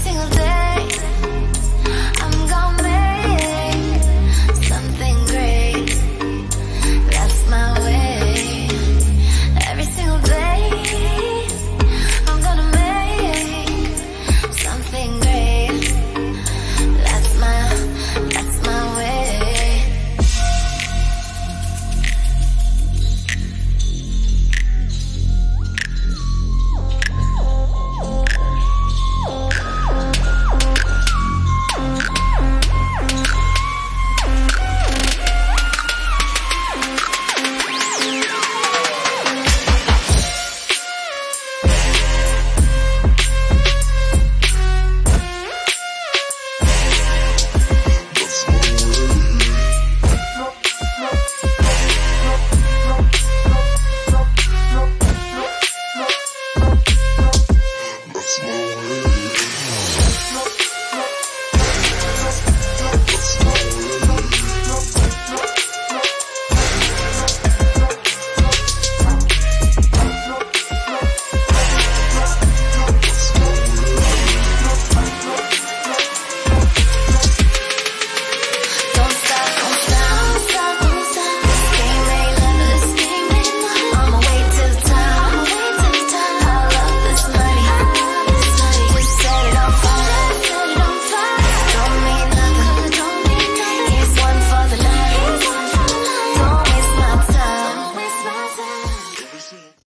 single day.